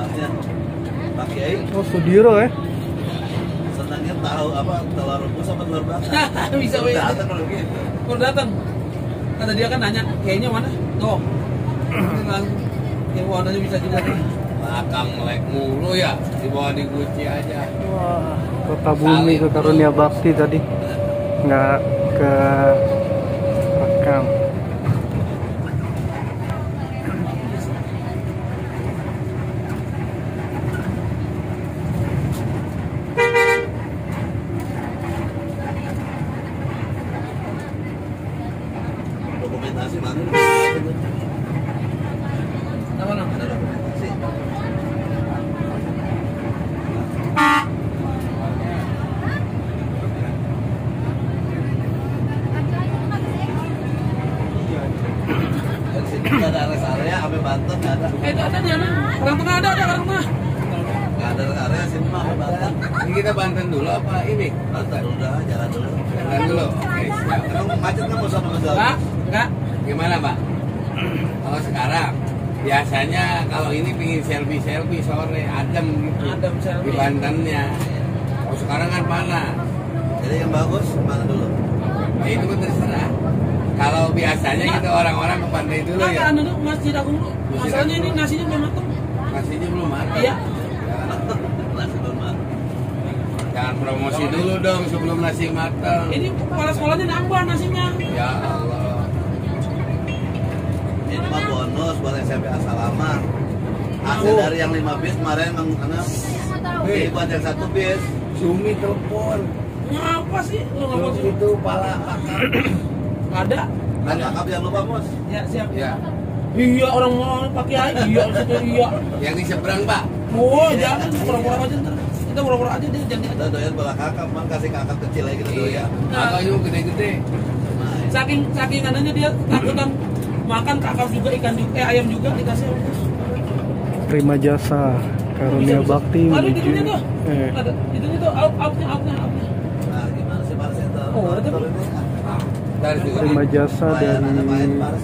alamatnya Pak Kiai Oh, Sudiro ya? senangnya tahu apa telur rebus apa telur bakar Bisa, weh. datang kalau gitu Kalau datang, kata dia kan nanya, kayaknya mana? Tuh. Yang warnanya bisa juga. Belakang melek mulu ya, di bawah di Gucci aja. Wah, kota bumi ke karunia bakti tadi. Nggak ke rekam. dokumentasi mana Apa nama? Ada dokumentasi dari sini nggak ada rest area sampai Banten nggak ada Eh, itu ada dia, nah. Orang tengah ada, ada orang tengah. nggak ada rest area sini mah sampai Banten Ini kita Banten dulu apa ini? Banten udah jalan dulu Banten dulu. Oke, siap. Macet kan mau sama Mazal enggak. Gimana Pak? Kalau sekarang biasanya kalau ini pingin selfie selfie sore adem gitu Adem selfie. di Bantennya. Kalau sekarang kan panas. jadi yang bagus mana dulu Nah, itu kan terserah. Kalau biasanya kita orang-orang ke pantai dulu ya. anu dulu, masjid aku dulu. Masalahnya ini nasinya belum matang. Nasinya belum matang. Iya. nasi belum Jangan promosi dulu dong sebelum nasi matang. Ini kepala sekolahnya nambah nasinya. Ya Allah. ini mah bonus buat SMP Asalaman hasil Oh. dari yang 5 bis kemarin emang karena Hei. ini buat yang satu bis Sumi telepon. Ngapa sih? Lu mau Itu pala. Nggak ada. kan kakap jangan lupa bos Ya, siap. Ya, Iya, orang mau pakai air. Iya, situ iya. yang di seberang Pak. Oh, jangan pura-pura aja. Kita pura-pura aja deh, jangan kita doyan bola kakap mang kasih kakap kecil lagi kita Iya. doyan Atau itu gede-gede. nah, saking saking anehnya dia takutan makan kakap juga ikan juga eh ayam juga dikasih. Prima jasa karunia bakti. Ada menuju. itunya tuh. Eh, ada tuh out outnya outnya outnya. Nah gimana sih Pak? Seto Oh, ada juga. Prima jasa dari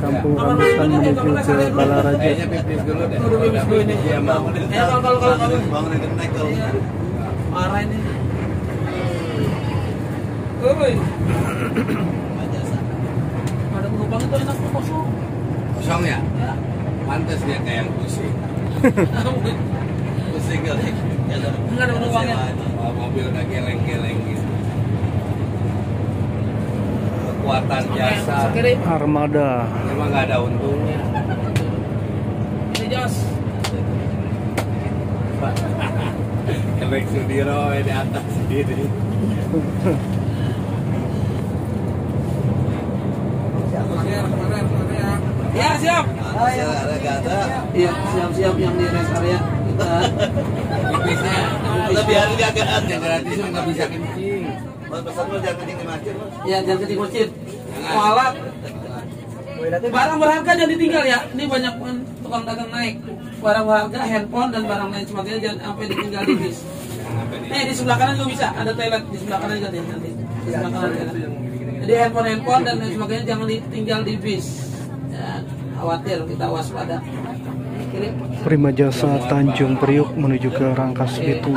Kampung Rambutan menuju ke Balaraja. Kayaknya pipis dulu deh. Iya. Eh, kalau- kalau- kalau di kalau. Iya. Marah ini Woi, jasa ada penumpang itu enak kok kosong. Kosong ya? Ya. Pantes dia kayak yang pusing. pusing kali Enggak ada penumpangnya. Bawa mobil udah geleng-geleng gitu. Kekuatan jasa. Armada. Memang nggak ada untungnya. Ini Jos. Efek Sudiro di atas sendiri. Ya, siap. Iya, siap-siap yang di rest area kita. Pipisnya lebih hari gak ada yang gratis nggak bisa kencing. Mas pesan jangan kencing di masjid mas Ya, jangan kencing masjid. Kualat. Barang berharga jangan ditinggal ya. Ini banyak kan tukang dagang naik. Barang berharga, handphone dan barang lain sebagainya jangan sampai ditinggal di bis. Eh di sebelah kanan juga bisa, ada toilet di sebelah kanan juga deh nanti. Di sebelah kanan ada. Jadi handphone handphone dan lain sebagainya jangan ditinggal di bis. Ya, khawatir kita waspada. Prima jasa Tanjung Priuk menuju ke Rangkas Bitung.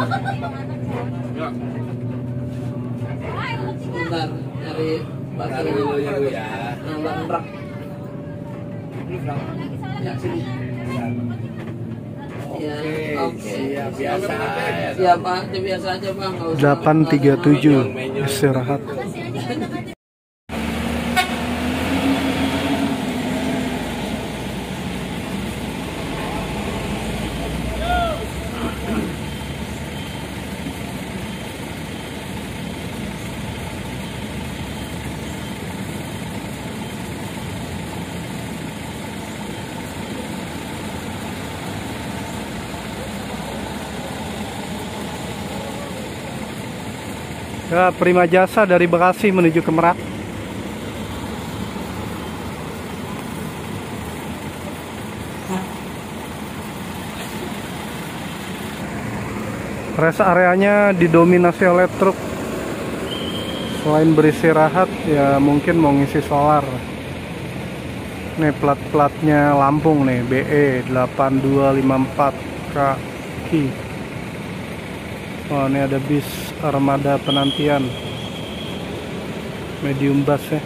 Bentar, nyari dulu dulu ya. Nah, belakang rak. Ya, sini. Ya, oke. Siap biasa. Siap Pak, biasa aja Bang. nggak usah- 837 istirahat. Ya, Prima Jasa dari Bekasi menuju ke Merak. Rest areanya didominasi oleh truk. Selain beristirahat, ya mungkin mau ngisi solar. Nih plat-platnya Lampung nih, BE 8254K Suzuki oh ini ada bis armada penantian. Medium bus ya.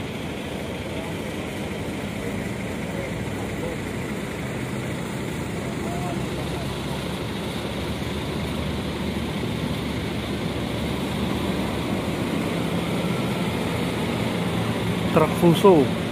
Truk Fuso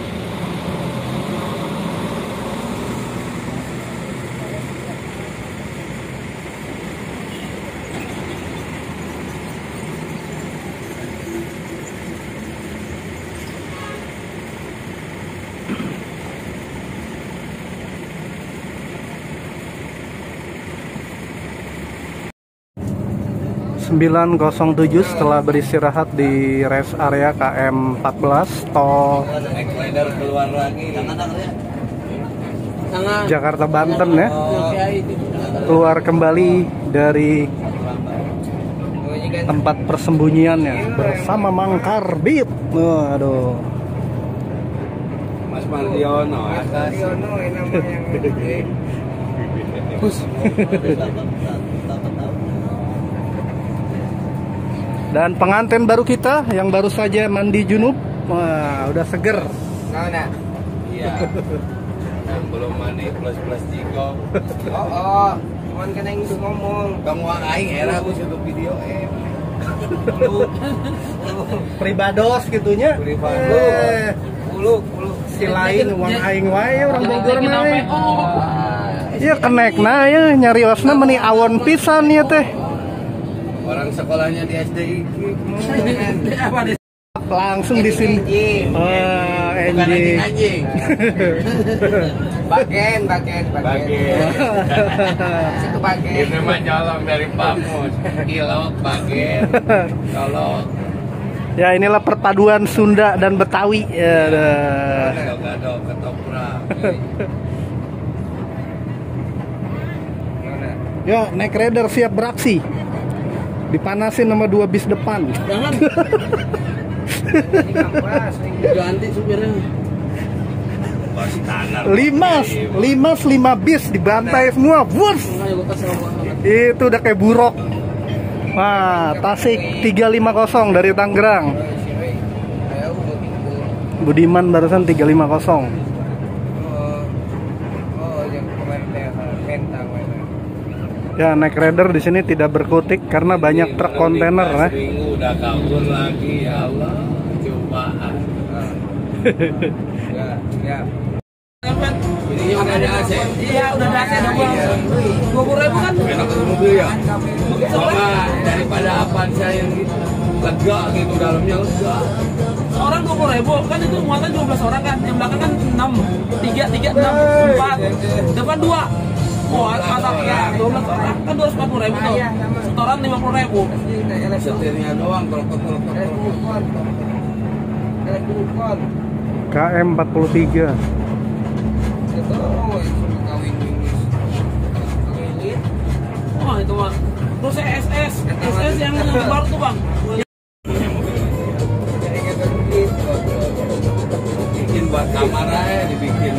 sembilan setelah beristirahat di rest area KM 14 tol ya. Jakarta Banten ya Oh. keluar kembali dari tempat persembunyiannya bersama Mang Karbit. Waduh. Mas Mardiono atas Dan pengantin baru kita yang baru saja mandi junub. Wah, udah seger. iya yang belum mandi plus plus jiko Oh, oh, cuman kena yang ngomong. kamu aing era aku YouTube video eh Pribados gitunya. Pribados. Eh, Ulu, ulu. si lain uang aing wae orang Bogor mah. we. Oh. Iya kenek nah ya nyari wasna meni awon pisan ya teh. Orang sekolahnya di SDI Apa deh? Langsung di sini. Bukan anjing anjing. anjing Bagen, bagen, bagen. bagian Situ bagen. ini mah nyolong dari Pamus kilok bagian colok Ya inilah perpaduan Sunda dan Betawi. Ya, dah. gado-gado ketoprak? Ya, naik rider siap beraksi. Dipanasin sama dua bis depan. Jangan Ini kampras. ini. ganti supirnya. Limas, limas lima bis dibantai semua. Banget. Itu udah kayak buruk. Wah, Tasik 350 dari Tangerang. Budiman barusan 350. Ya, naik rider di sini tidak berkutik karena banyak truk kontainer ya. Udah kabur lagi, ya Allah, cobaan. ya, ya. Ini. Iya, udah ada AC iya. dong, kan? Enak mobil ya. Coba daripada yang gitu? lega gitu dalamnya lega. Seorang 20 ribu kan itu muatan 12 orang kan. Yang kan 6, 3 3 6, 4. Depan 2. Oh, ribu. Setoran lima puluh ribu. Setirnya doang. KM 43 Terus SS SS yang baru tuh bang Bikin buat kamar aja dibikin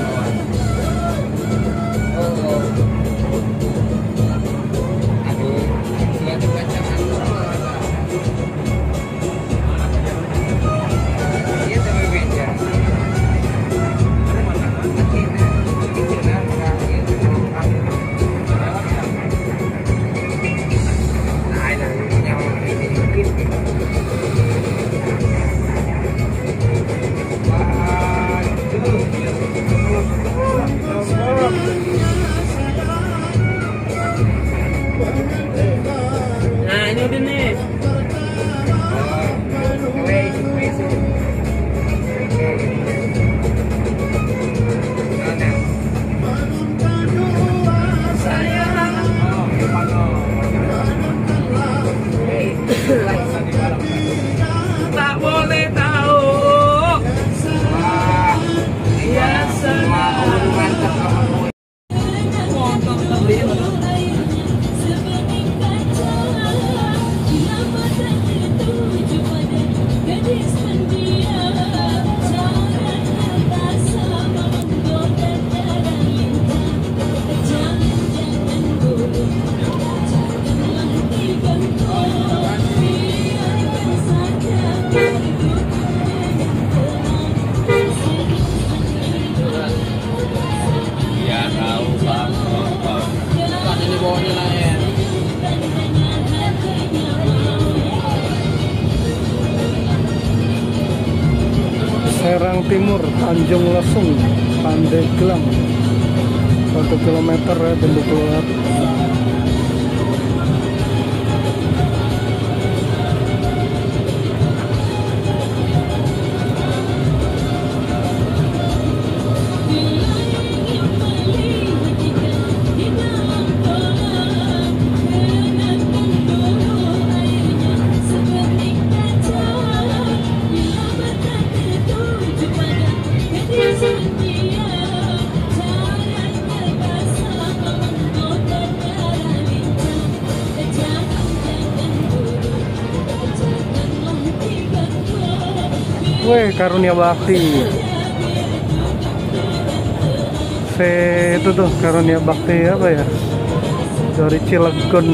Tanjung Lesung, Pandeglang. 1 km ya pintu keluar. Weh, karunia bakti. Se itu tuh karunia bakti apa ya? Dari Cilegon.